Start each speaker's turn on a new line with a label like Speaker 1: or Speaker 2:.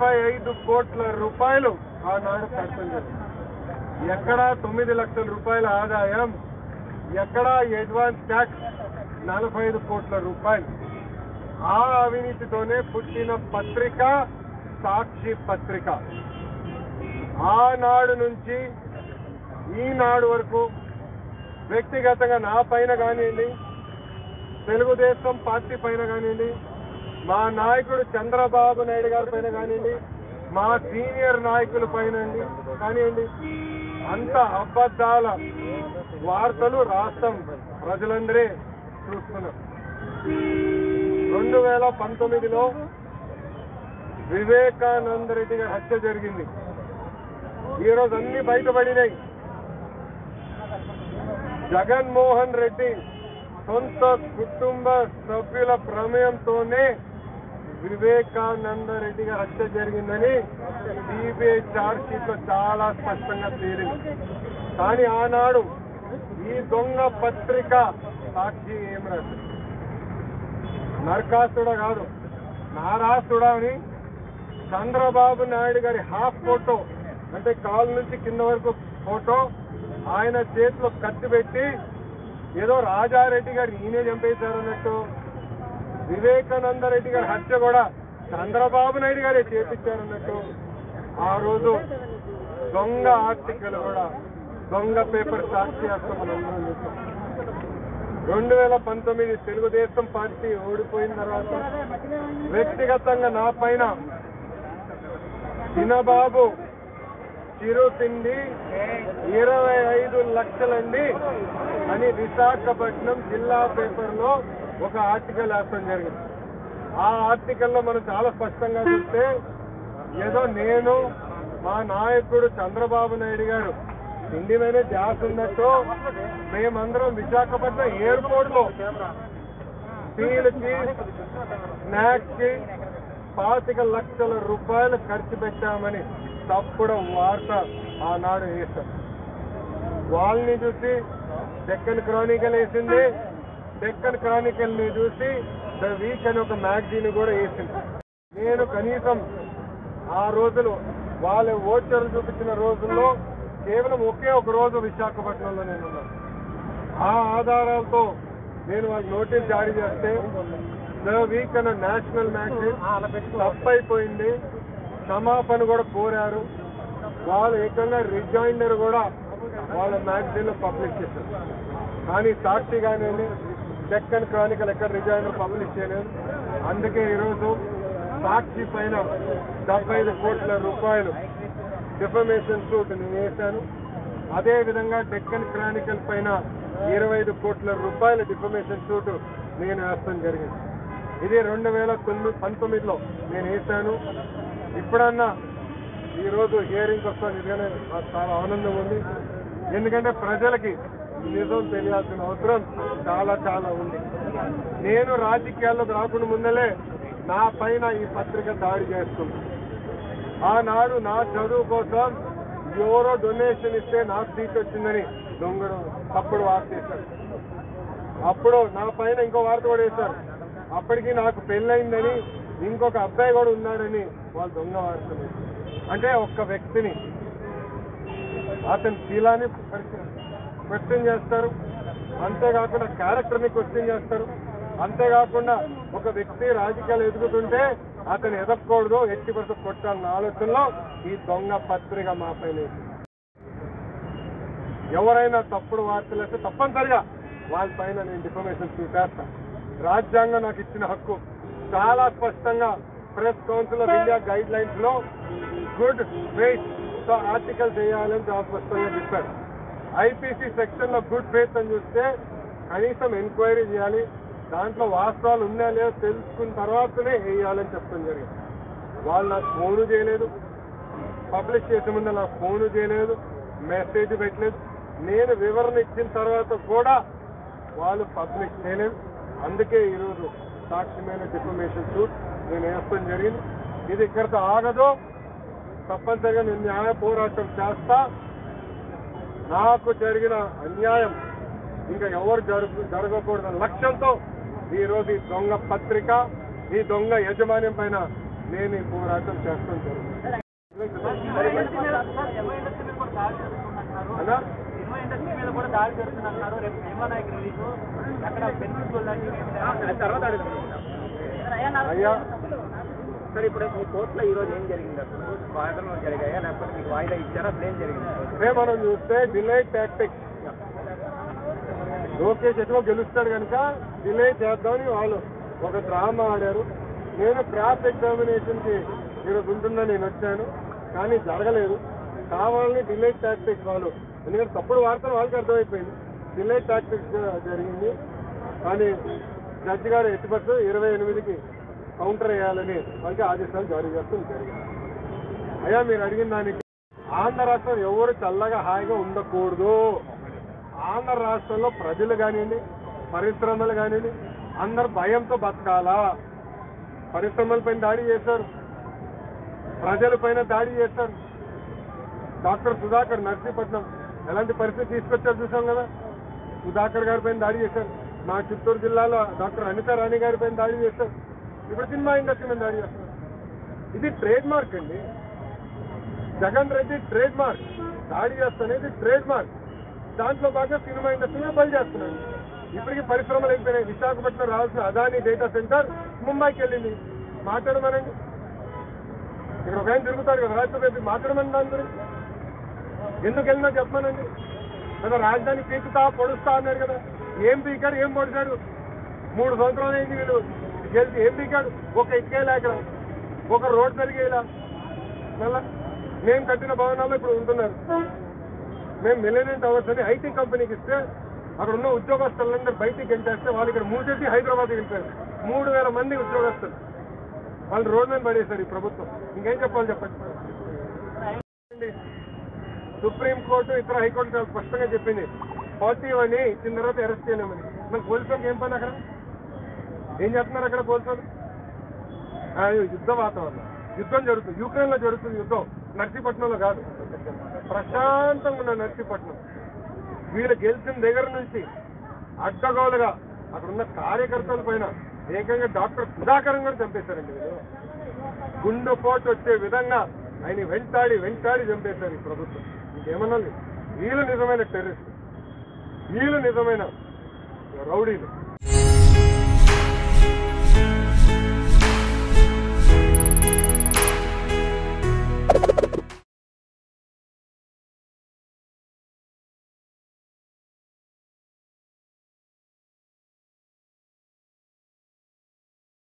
Speaker 1: నలభై ఐదు కోట్ల రూపాయలు ఆనాడు ఖర్చు ఎక్కడ తొమ్మిది లక్షల రూపాయల ఆదాయం ఎక్కడా అడ్వాన్స్ ట్యాక్స్ నలభై ఐదు కోట్ల రూపాయలు. ఆ అవినీతితోనే పుట్టిన పత్రిక సాక్షి పత్రిక. ఆనాడు నుంచి ఈనాడు వరకు వ్యక్తిగతంగా నా పైన కానివ్వండి తెలుగుదేశం పార్టీ పైన కానివ్వండి మా నాయకుడు చంద్రబాబు నాయుడు గారి పైన కానివ్వండి మా సీనియర్ నాయకుల పైన కానివ్వండి అంత అబద్ధాల వార్తలు రాష్ట్రం ప్రజలందరే చూస్తున్నారు. రెండు వేల పంతొమ్మిదిలో వివేకానంద రెడ్డి గారి హత్య జరిగింది. ఈరోజు అన్ని బయటపడినాయి. జగన్మోహన్ రెడ్డి సొంత కుటుంబ సభ్యుల ప్రమేయంతోనే వివేకానంద రెడ్డి గారి హత్య జరిగిందని సిబిఐ ఛార్జ్ షీట్లో చాలా స్పష్టంగా తేలింది. కానీ ఆనాడు ఈ దొంగ పత్రిక సాక్షి ఏం రాసింది నరకాసుడ కాదు నారాసుడా అని చంద్రబాబు నాయుడు గారి హాఫ్ ఫోటో అంటే కాలు నుంచి కింద వరకు ఫోటో ఆయన చేతిలో కత్తి పెట్టి ఏదో రాజారెడ్డి గారు ఈయనే చంపేశారన్నట్టు వివేకానంద రెడ్డి గారి హత్య కూడా చంద్రబాబు నాయుడు గారే చేపించారన్నట్టు ఆ రోజు దొంగ ఆర్టికల్ కూడా దొంగ పేపర్ సాక్షి రెండు వేల పంతొమ్మిది తెలుగుదేశం పార్టీ ఓడిపోయిన తర్వాత వ్యక్తిగతంగా నా పైన చిన్నబాబు చిరు తిండి ఇరవై ఐదు లక్షలండి అని విశాఖపట్నం జిల్లా పేపర్లో ఒక ఆర్టికల్ వేస్తాం జరిగింది. ఆ ఆర్టికల్లో మనం చాలా స్పష్టంగా చూస్తే ఏదో నేను మా నాయకుడు చంద్రబాబు నాయుడు గారు తిండి మీద ధ్యాస ఉన్నట్టు మేమందరం విశాఖపట్నం ఎయిర్పోర్ట్లో టీలకి స్నాక్స్కి పాతిక లక్షల రూపాయలు ఖర్చు పెట్టామని తప్పుడు వార్త ఆనాడు వేశాం వాళ్ళని చూసి డెక్కన్ క్రానికల్ వేసింది. డెక్కన్ క్రానికల్ని చూసి ద వీక్ అని ఒక మ్యాగజైన్ కూడా వేసింది. నేను కనీసం ఆ రోజులు వాళ్ళ ఓచర్లు చూపించిన రోజుల్లో కేవలం ఒకే ఒక రోజు విశాఖపట్నంలో నేను ఆ ఆధారాలతో నేను వాళ్ళకి నోటీస్ జారీ చేస్తే ద వీక్ అన్న నేషనల్ మ్యాగజైన్ తప్పైపోయింది. క్షమాపణ కూడా కోరారు. వాళ్ళు ఏకంగా రిజైండర్ కూడా వాళ్ళ మ్యాగజైన్ పబ్లిష్ చేశారు. కానీ సాక్షి కానివ్వండి డెక్కన్ క్రానికల్ ఎక్కడ రిజాయిన్ పబ్లిష్ చేయలేదు. అందుకే ఈరోజు సాక్షి పైన డెబ్బై ఐదు కోట్ల రూపాయలు డిఫమేషన్ సూట్ నేను వేశాను. అదేవిధంగా డెక్కన్ క్రానికల్ పైన ఇరవై ఐదు కోట్ల రూపాయల డిఫమేషన్ సూట్ నేను వేస్తాం జరిగింది. ఇది రెండు వేల తొమ్మిది పంతొమ్మిదిలో నేను వేశాను. ఇప్పుడన్నా ఈరోజు హియరింగ్ వస్తా నిజంగానే నాకు చాలా ఆనందం ఉంది. ఎందుకంటే ప్రజలకి నిజం తెలియాల్సిన అవసరం చాలా చాలా ఉంది. నేను రాజకీయాల్లోకి రాకుండా ముందలే నా పైన ఈ పత్రిక దాడి చేస్తుంది. ఆనాడు నా చదువు కోసం ఎవరో డొనేషన్ ఇస్తే నాకు సీట్ వచ్చిందని దొంగడు తప్పుడు వార్త వేశారు అప్పుడు నా పైన ఇంకో వార్త కూడా వేశారు. అప్పటికి నాకు పెళ్ళయిందని ఇంకొక అబ్బాయి కూడా ఉన్నాడని వాళ్ళు దొంగ వార్త అంటే ఒక్క వ్యక్తిని అతని శీలాన్ని క్వశ్చన్ చేస్తారు. అంతేకాకుండా క్యారెక్టర్ని క్వశ్చన్ చేస్తారు. అంతేకాకుండా ఒక వ్యక్తి రాజకీయాలు ఎదుగుతుంటే అతను ఎదగకూడదు ఎట్టి పరిస్థితి కొట్టాలన్న ఆలోచనలో ఈ దొంగ పత్రిక మాపైన ఎవరైనా తప్పుడు వార్తలు వేస్తే తప్పనిసరిగా వాళ్ళ పైన నేను డిఫర్మేషన్ చూపేస్తా. రాజ్యాంగం నాకు ఇచ్చిన హక్కు. చాలా స్పష్టంగా ప్రెస్ కౌన్సిల్ ఆఫ్ ఇండియా గైడ్ లైన్స్లో గుడ్ ఫెయిత్తో ఆర్టికల్ చేయాలని చాలా స్పష్టంగా చెప్పారు. ఐపీసీ సెక్షన్లో గుడ్ ఫెయిత్ అని చూస్తే కనీసం ఎంక్వైరీ చేయాలి దాంట్లో వాస్తవాలు ఉన్నాయో లేదో తెలుసుకున్న తర్వాతనే వేయాలని చెప్పడం జరిగింది. వాళ్ళు నాకు ఫోను చేయలేదు పబ్లిష్ చేసే ముందు నాకు ఫోను చేయలేదు మెసేజ్ పెట్టలేదు. నేను వివరణ ఇచ్చిన తర్వాత కూడా వాళ్ళు పబ్లిష్ చేయలేదు. అందుకే ఈరోజు సాక్ష్యమైన డిఫర్మేషన్ సూట్ నేను వేస్తాం జరిగింది. ఇది ఇక్కడితో ఆగదు. తప్పనిసరిగా నేను న్యాయ పోరాటం చేస్తా. నాకు జరిగిన అన్యాయం ఇంకా ఎవరు జరుగు జరగకూడదన్న లక్ష్యంతో ఈ రోజు ఈ దొంగ పత్రిక ఈ దొంగ యజమాన్యం పైన నేను ఈ పోరాటం చేస్తాను జరుగుతుంది అన్నా
Speaker 2: ఇండస్ట్రీ మీద కూడా దాడి జరుగుతున్నారు రేపు సినిమా నాయకు రిలీజ్. అక్కడ బెనిఫిట్ తర్వాత
Speaker 1: అయ్యా
Speaker 2: సార్ ఇప్పుడు మీ కోర్టులో ఈ రోజు ఏం జరిగింది అసలు? జరిగాయా? లేకపోతే మీకు వాయిదా ఇచ్చారా? అసలు ఏం జరిగింది?
Speaker 1: అదే మనం చూస్తే డిలే టాక్టిక్స్. లోకేష్ ఎటువో గెలుస్తాడు కనుక డిలే చేద్దామని వాళ్ళు ఒక డ్రామా ఆడారు. నేను క్రాస్ ఎగ్జామినేషన్కి ఈరోజు ఉంటుందని నేను వచ్చాను. కానీ జరగలేదు. కావాలని డిలే టాక్టిక్స్ వాళ్ళు ఎందుకంటే తప్పుడు వార్తలు వాళ్ళకి అర్థమైపోయింది. డిలే టాక్టిక్స్ జరిగింది. కానీ జడ్జి గారు ఎత్తిపట్టు ఇరవై ఎనిమిదికి కౌంటర్ వేయాలని వాళ్ళకి ఆదేశాలు జారీ చేస్తూ జరిగింది. అయ్యా మీరు అడిగిన దానికి ఆంధ్ర రాష్ట్రం ఎవరు చల్లగా హాయిగా ఉండకూడదు. ఆంధ్ర రాష్ట్రంలో ప్రజలు కానివ్వండి పరిశ్రమలు కానివ్వండి అందరు భయంతో బతకాలా? పరిశ్రమల పైన దాడి చేశారు. ప్రజల పైన దాడి చేశారు. డాక్టర్ సుధాకర్ నర్సీపట్నం ఎలాంటి పరిస్థితి తీసుకొచ్చారు చూసాం కదా. సుధాకర్ గారి పైన దాడి చేశారు. మా చిత్తూరు జిల్లాలో డాక్టర్ అనితా రాణి గారి పైన దాడి చేశారు. ఇప్పుడు సినిమా ఇండస్ట్రీ మీద దాడి చేస్తారు. ఇది ట్రేడ్ మార్క్ అండి. జగన్ రెడ్డి ట్రేడ్ మార్క్ దాడి చేస్తానేది ట్రేడ్ మార్క్ దాంట్లో భాగంగా సినిమా ఇండస్ట్రీలో బలి చేస్తున్నాడు ఇప్పటికీ పరిశ్రమలు అయిపోయినాయి. విశాఖపట్నం రావాల్సిన అదాని డేటా సెంటర్ ముంబైకి వెళ్ళింది. మాట్లాడమనండి. ఇక్కడ ఒక ఆయన తిరుగుతారు కదా రాష్ట్రపతి మాట్లాడమని దాని గురించి. ఎందుకు వెళ్ళినా చెప్పానండి. కదా రాజధాని పీకుతా పొడుస్తా అన్నాడు కదా. ఏం పీకాడు ఏం పొడిచాడు? మూడు సంవత్సరాలు అయింది వీళ్ళు గెలిచి ఏం పీకాడు? ఒక ఇటుకేలా ఇక్కడ? ఒక రోడ్ పెరిగేలా? మళ్ళా మేము కట్టిన భవనాల్లో ఇప్పుడు ఉంటున్నారు. మేము మిలేనియం టవర్స్ అని ఐటీ కంపెనీకి ఇస్తే అక్కడ ఉన్న ఉద్యోగస్తులందరూ బయటికి గెంటేస్తే వాళ్ళు ఇక్కడ మూసేసి హైదరాబాద్ వెళ్ళిపోయారు. మూడు వేల మంది ఉద్యోగస్తులు. వాళ్ళు రోడ్ మీద పడేశారు ఈ ప్రభుత్వం. ఇంకేం చెప్పాలి చెప్పండి. సుప్రీం కోర్టు ఇతర హైకోర్టు చాలా స్పష్టంగా చెప్పింది. పాజిటివ్ అని ఇచ్చిన తర్వాత అరెస్ట్ చేయలేమని. మన పోలీసులకు ఏం పని అక్కడ? ఏం చేస్తున్నారు అక్కడ పోలీసులు యుద్ధ వాతావరణం. యుద్ధం జరుగుతుంది. యూక్రెయిన్లో జరుగుతుంది యుద్ధం. నర్సీపట్నంలో కాదు. ప్రశాంతంగా ఉన్న నర్సీపట్నం. వీళ్ళు గెలిచిన దగ్గర నుంచి అడ్డగోలుగా అక్కడ ఉన్న కార్యకర్తల పైన ఏకంగా డాక్టర్ సుధాకరం కూడా చంపేశారండి వీళ్ళు. గుండె పోటు వచ్చే విధంగా ఆయన వెంటాడి వెంటాడి చంపేశారు ఈ ప్రభుత్వం. ఇంకేమన్నా వీళ్ళు నిజమైన టెర్రరిస్ట్ వీళ్ళు నిజమైన రౌడీలు.